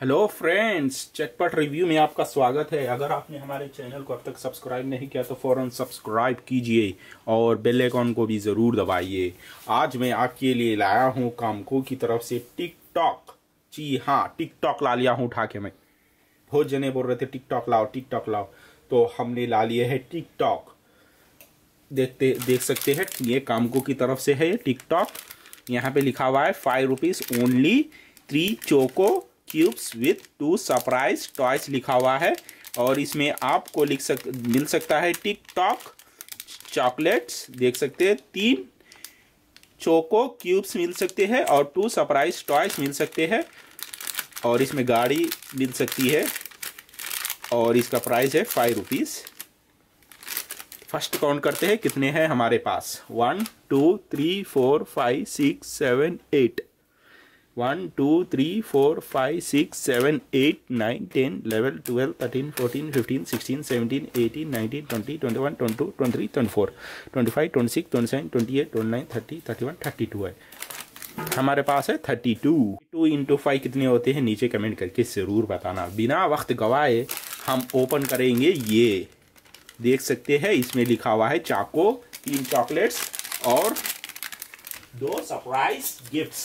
Hello friends चटपट review में आपका स्वागत है। अगर आपने हमारे चैनल को अब तक सब्सक्राइब नहीं किया तो फ़ौरन सब्सक्राइब कीजिए और बेल आइकॉन को भी ज़रूर दबाइए। आज मैं आपके लिए लाया हूँ कामको की तरफ़ से टिकटॉक जी हाँ टिकटॉक ला लिया हूँ, उठा के मैं। बहुत जने बोल रहे थे टिकटॉक लाओ टिकटॉक लाओ। तो हमने ला लिए है टिकटॉक देखते, देख सकते हैं ये कामको की तरफ़ से है टिकटॉक यहाँ पे लिखा हुआ है five rupees only three choco cubes with two surprise toys लिखा हुआ है और इसमें आपको लिख सक, मिल सकता है टिक टॉक चॉकलेट्स, देख सकते हैं, तीन चोको क्यूब्स मिल सकते हैं और टू सरप्राइज़ टॉयस मिल सकते हैं और इसमें गाड़ी मिल सकती है और इसका प्राइस है फाइव रुपीज़ फ़र्स्ट काउंट करते हैं, कितने हैं हमारे पास? One two three four five six seven eight one two three four five six seven eight nine ten eleven twelve thirteen fourteen fifteen sixteen seventeen eighteen nineteen twenty twenty one twenty two twenty three twenty four twenty five twenty six twenty seven twenty eight twenty nine thirty thirty one thirty two है। हमारे पास है thirty two two into five कितने होते हैं? नीचे comment करके ज़रूर बताना। बिना वक्त गवाए हम ओपन करेंगे ये। देख सकते हैं इसमें लिखा हुआ है चाको, तीन चॉकलेट्स और दो सरप्राइज़ गिफ्ट्स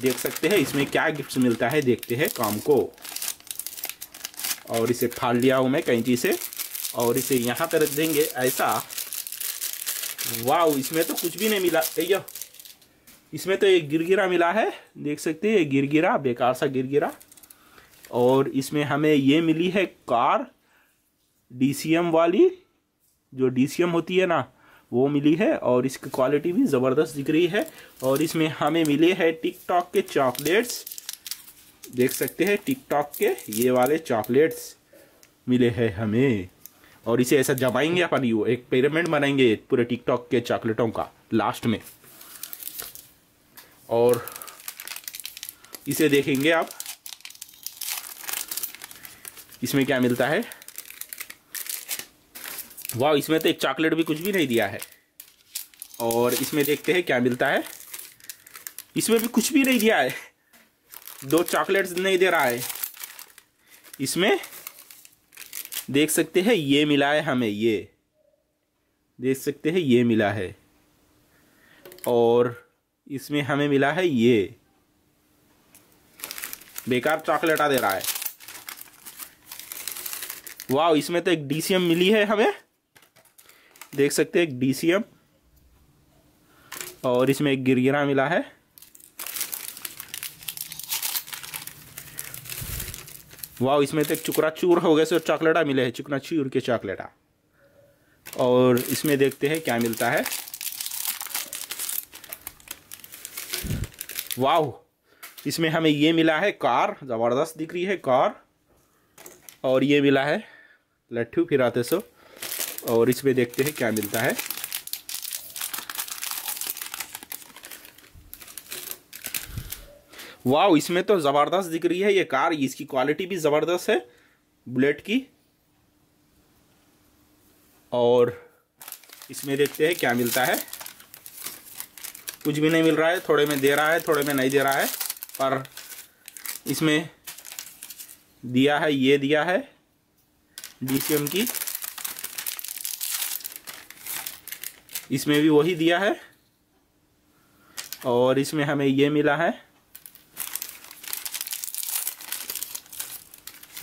देख सकते हैं, इसमें क्या गिफ्ट मिलता है, देखते हैं काम को। और इसे फाड़ लिया हूँ मैं कैंची से। और इसे यहाँ पर रख देंगे, ऐसा। वाह इसमें तो कुछ भी नहीं मिला। यो इसमें तो एक गिरगिरा मिला है, देख सकते हैं गिरगिरा, बेकार सा गिरगिरा। और इसमें हमें ये मिली है कार डीसीएम वाली, जो डीसीएम होती है ना वो मिली है और इसकी क्वालिटी भी ज़बरदस्त दिख रही है। और इसमें हमें मिले हैं टिकटॉक के चॉकलेट्स देख सकते हैं टिकटॉक के ये वाले चॉकलेट्स मिले हैं हमें। और इसे ऐसा जमाएँगे अपन, यू एक पिरामिड बनाएँगे पूरे टिकटॉक के चॉकलेटों का लास्ट में। और इसे देखेंगे आप। इसमें क्या मिलता है? वाह, इसमें तो एक चॉकलेट भी कुछ भी नहीं दिया है। और इसमें देखते हैं क्या मिलता है। इसमें भी कुछ भी नहीं दिया है। दो चॉकलेट्स नहीं दे रहा है। इसमें देख सकते हैं, ये मिला है हमें, ये। देख सकते हैं, ये मिला है। और इसमें हमें मिला है ये। बेकार चॉकलेट दे रहा है। वाह, इसमें तो एक डीसीएम मिली है हमें। देख सकते हैं, एक डीसीएम और इसमें एक गिरगिरा मिला है। वाह इसमें तो एक चुकरा चूर हो गए सो चॉकलेटा मिले हैं, चुकना चूर के चॉकलेटा। और इसमें देखते हैं, क्या मिलता है। वाह इसमें हमें ये मिला है, कार, ज़बरदस्त दिख रही है, कार। और ये मिला है लट्ठू फिराते सो। और इसमें देखते हैं क्या मिलता है। वाह इसमें तो ज़बरदस्त दिख रही है ये कार। इसकी क्वालिटी भी ज़बरदस्त है, बुलेट की। और इसमें देखते हैं क्या मिलता है। कुछ भी नहीं मिल रहा है, थोड़े में दे रहा है, थोड़े में नहीं दे रहा है, पर इसमें दिया है, ये दिया है डीसीएम की। इसमें भी वही दिया है। और इसमें हमें ये मिला है।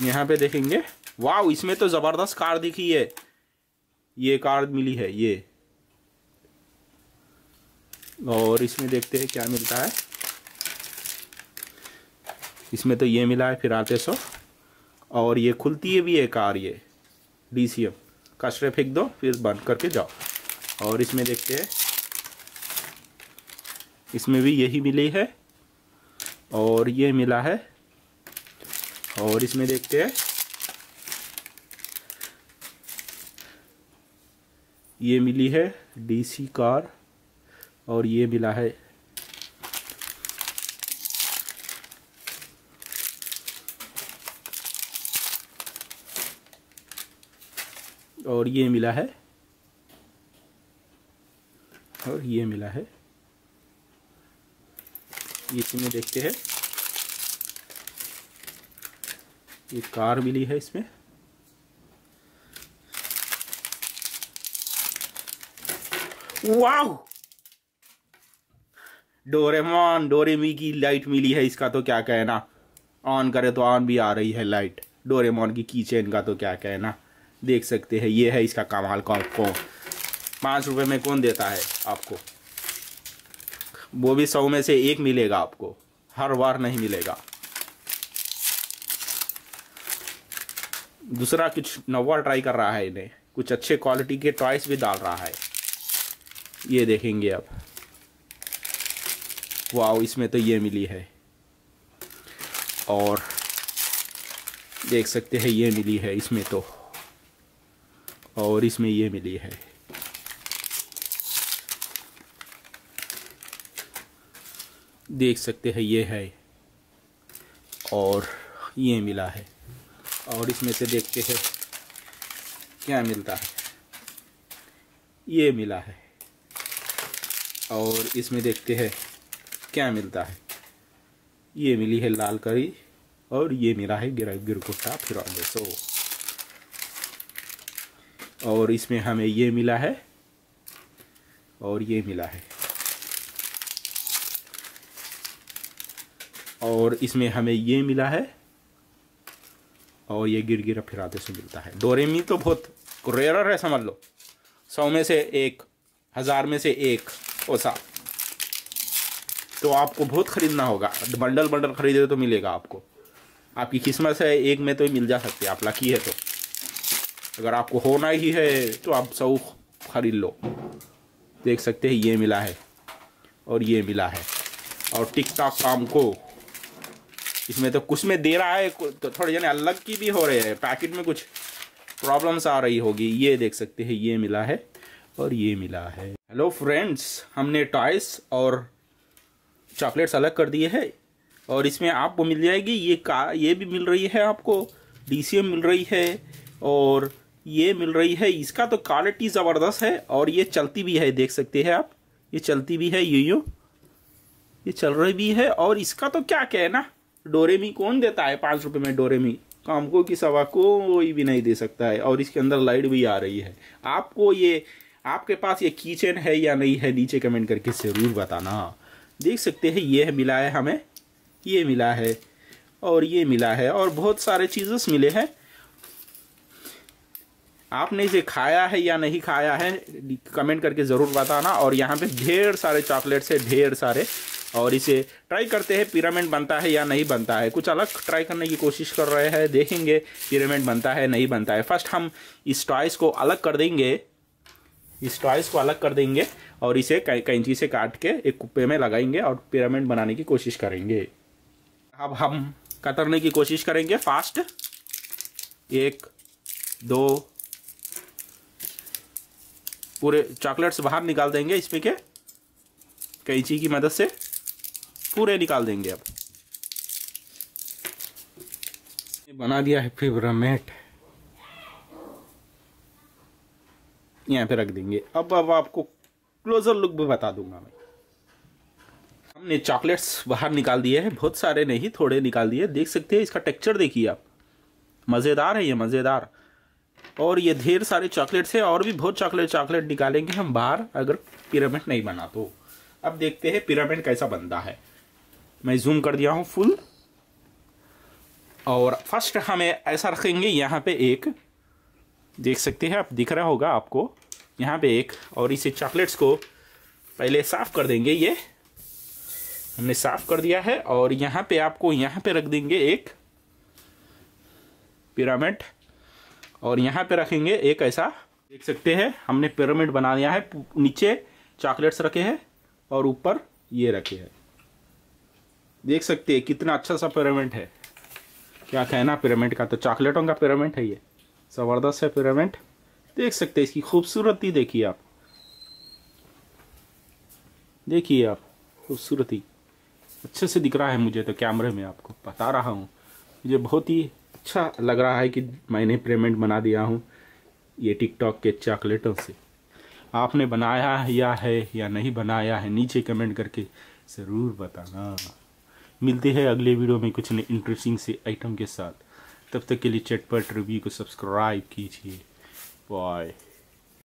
यहाँ पे देखेंगे। वाह इसमें तो ज़बरदस्त कार दिखी है। ये कार मिली है, ये। और इसमें देखते हैं क्या मिलता है। इसमें तो ये मिला है, फिर आते सो। और ये खुलती है भी है कार, ये। डीसीएम कचरे फेंक दो, फिर बंद करके जाओ। और इसमें देखते हैं इसमें भी यही मिली है और ये मिला है। और इसमें देखते हैं ये मिली है डीसी कार और ये मिला है। और ये मिला है और ये मिला है। इसमें देखते हैं। एक कार मिली है इसमें। वाह डोरेमोन, डोरेमी की लाइट मिली है इसका तो क्या कहना। ऑन करे तो ऑन भी आ रही है लाइट। डोरेमोन की की चेन का तो क्या कहना। देख सकते हैं, ये है इसका कमाल का आपको पाँच रुपये में कौन देता है आपको? वो भी सौ में से एक मिलेगा आपको। हर बार नहीं मिलेगा। दूसरा कुछ नवा ट्राई कर रहा है इन्हें। कुछ अच्छे क्वालिटी के टॉयस भी डाल रहा है। ये देखेंगे अब। वाह इसमें तो ये मिली है। और देख सकते हैं, ये मिली है इसमें तो। और इसमें ये मिली है। देख सकते हैं, ये है। और ये मिला है। और इसमें से देखते हैं, क्या मिलता है। ये मिला है। और इसमें देखते हैं, क्या मिलता है। ये मिली है लाल करी, और ये मिला है गिर गिरकुट्टा फिर सो और इसमें हमें ये मिला है, और ये मिला है। और इसमें हमें ये मिला है और ये गिर गिरा फिराते से मिलता है। डोरेमी तो बहुत रेयर है, समझ लो। सौ में से एक, हज़ार में से एक, ओसा। तो आपको बहुत ख़रीदना होगा। बंडल बंडल खरीदे तो मिलेगा आपको। आपकी किस्मत है एक में तो मिल जा सकते आप लकी है तो। अगर आपको होना ही है तो आप सौ खरीद लो। देख सकते हैं, ये मिला है और ये मिला है। और टिक टाक काम को इसमें तो कुछ में दे रहा है तो थोड़े जने अलग की भी हो रहे हैं। पैकेट में कुछ प्रॉब्लम्स आ रही होगी। ये देख सकते हैं, ये मिला है और ये मिला है। हेलो फ्रेंड्स हमने टॉयस और चॉकलेट्स अलग कर दिए है और इसमें आपको मिल जाएगी। ये का, ये भी मिल रही है आपको डीसीएम मिल रही है और ये मिल रही है। इसका तो क्वालिटी ज़बरदस्त है और ये चलती भी है, देख सकते हैं आप। ये चलती भी है यू यू ये चल रही भी है और इसका तो क्या कहना डोरेमी कौन देता है? पाँच रुपये में डोरेमी। कामको की सवा कोई भी नहीं दे सकता है और इसके अंदर लाइट भी आ रही है। आपको ये, आपके पास ये कीचेन है या नहीं है, नीचे कमेंट करके ज़रूर बताना। देख सकते हैं ये है मिला है हमें, ये मिला है और ये मिला है और बहुत सारे चीज़ेस मिले हैं। आपने इसे खाया है या नहीं खाया है, कमेंट करके ज़रूर बताना और यहाँ पे ढेर सारे चॉकलेट्स है, ढेर सारे। और इसे ट्राई करते हैं, पिरामिड बनता है या नहीं बनता है। कुछ अलग ट्राई करने की कोशिश कर रहे हैं, देखेंगे पिरामिड बनता है, नहीं बनता है। फ़र्स्ट हम इस टॉयस को अलग कर देंगे। इस टॉयस को अलग कर देंगे और इसे कैंची से काट के एक कुप्पे में लगाएँगे और पिरामिड बनाने की कोशिश करेंगे। अब हम कतरने की कोशिश करेंगे फास्ट। एक, दो, पूरे चॉकलेट्स बाहर निकाल देंगे इसमें के, कैंची की मदद से। पूरे निकाल देंगे अब। बना दिया है फिब्रामेट। यहाँ पे रख देंगे। अब अब आपको क्लोजर लुक भी बता दूँगा मैं। हमने चॉकलेट्स बाहर निकाल दिए हैं बहुत सारे नहीं थोड़े निकाल दिए। देख सकते हैं इसका टेक्सचर देखिए आप। मज़ेदार है ये मज़ेदार। और ये ढेर सारे चॉकलेट्स है और भी बहुत चॉकलेट चॉकलेट निकालेंगे हम बाहर अगर पिरामिड नहीं बना तो। अब देखते हैं पिरामिड कैसा बनता है। मैं जूम कर दिया हूँ फुल और फ़र्स्ट हमें ऐसा रखेंगे? यहाँ पे एक, देख सकते हैं आप, दिख रहा होगा आपको। यहाँ पे एक, और इसे चॉकलेट्स को पहले साफ़ कर देंगे ये। हमने साफ़ कर दिया है, और यहाँ पे आपको यहाँ पे रख देंगे एक पिरामिड और यहाँ पे रखेंगे एक ऐसा, देख सकते हैं, हमने पिरामिड बना दिया है नीचे चॉकलेट्स रखे हैं, और ऊपर ये रखे हैं। देख सकते हैं कितना अच्छा सा पिरामिड है। क्या कहना, पिरामिड का तो चॉकलेटों का पिरामिड है ये। ज़बरदस्त है पिरामिड। देख सकते हैं इसकी खूबसूरती देखिए आप। देखिए आप, खूबसूरती। अच्छे से दिख रहा है मुझे तो कैमरे में आपको, बता रहा हूँ। मुझे बहुत ही अच्छा लग रहा है कि मैंने पिरामिड बना दिया हूँ ये टिकटॉक के चॉकलेटों से। आपने बनाया या है या नहीं बनाया है, नीचे कमेंट करके ज़रूर बताना। मिलते हैं अगले वीडियो में कुछ इंटरेस्टिंग से आइटम के साथ। तब तक के लिए चटपट रिव्यू को सब्सक्राइब कीजिए। बाय